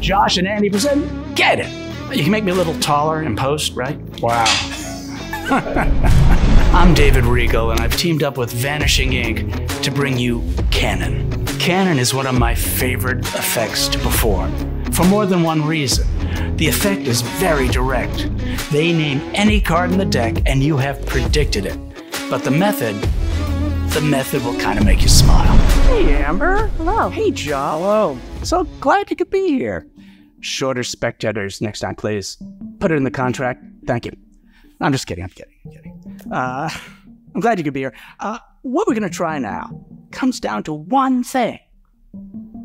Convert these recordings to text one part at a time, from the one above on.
Josh and Andi present Get It. You can make me a little taller in post, right? Wow. I'm David Regal, and I've teamed up with Vanishing Inc to bring you Canon. Canon is one of my favorite effects to perform for more than one reason. The effect is very direct. They name any card in the deck, and you have predicted it. But the method, the method will kind of make you smile. Hey, Amber. Hello. Hey, Joe. Hello. So glad you could be here. Shorter spectators next time, please. Put it in the contract. Thank you. I'm just kidding. I'm kidding. I'm kidding. Uh, I'm glad you could be here. Uh, what we're going to try now comes down to one thing.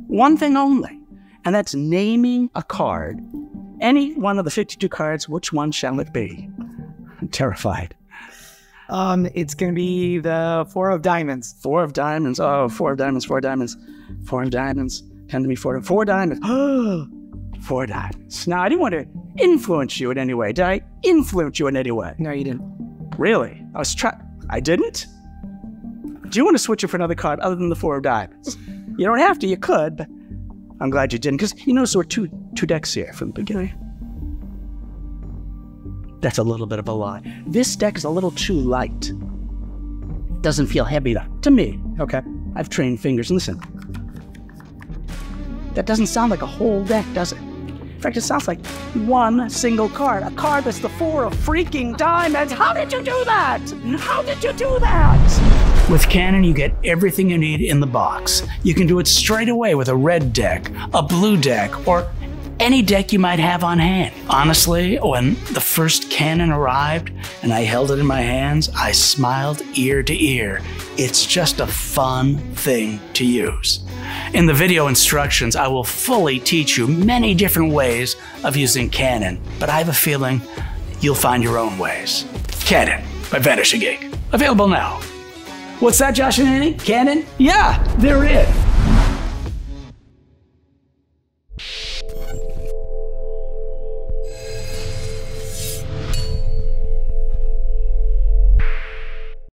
One thing only. And that's naming a card. Any one of the 52 cards, which one shall it be? I'm terrified. Um, it's gonna be the four of diamonds. Four of diamonds. Oh, four of diamonds, four of diamonds, four of diamonds. To me, four, four diamonds. four diamonds. Now, I didn't want to influence you in any way. Did I influence you in any way? No, you didn't. Really? I was trying. I didn't? Do you want to switch it for another card other than the four of diamonds? You don't have to. You could, but I'm glad you didn't because you notice there were two two decks here from the beginning. That's a little bit of a lie. This deck is a little too light. Doesn't feel heavy enough to me. Okay. I've trained fingers. Listen, that doesn't sound like a whole deck, does it? In fact, it sounds like one single card. A card that's the four of freaking diamonds. How did you do that? How did you do that? With Canon, you get everything you need in the box. You can do it straight away with a red deck, a blue deck, or any deck you might have on hand. Honestly, when the first Canon arrived and I held it in my hands, I smiled ear to ear. It's just a fun thing to use. In the video instructions, I will fully teach you many different ways of using Canon, but I have a feeling you'll find your own ways. Canon by Vanishing Inc. Available now. What's that, Josh and Andi? Canon? Yeah, they're it.